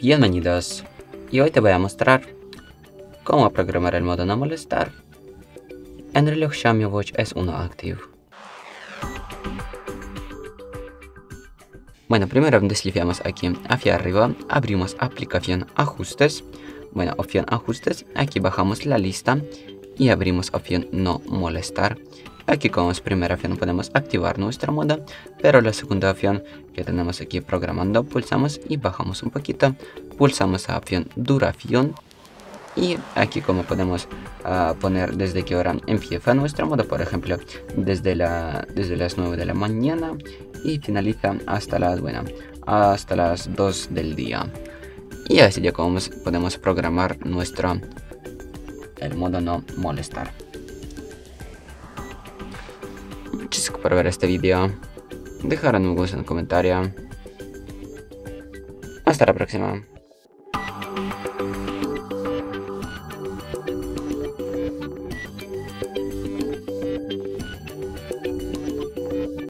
Bienvenidos. Y hoy te voy a mostrar cómo programar el modo no molestar. En reloj Xiaomi Watch S1 Active. Bueno, primero deslifiamos aquí hacia arriba, abrimos aplicación ajustes, bueno, opción ajustes, aquí bajamos la lista y abrimos opción no molestar Aquí como es primera opción podemos activar nuestra moda, pero la segunda opción que tenemos aquí programando pulsamos y bajamos un poquito, pulsamos la opción duración y aquí como podemos uh, poner desde qué hora empieza nuestra moda, por ejemplo, desde, la, desde las 9 de la mañana y finaliza hasta las, bueno, hasta las 2 del día. Y así ya como podemos programar nuestro el modo no molestar. Gracias por ver este video. Dejar un me en el comentario. Hasta la próxima.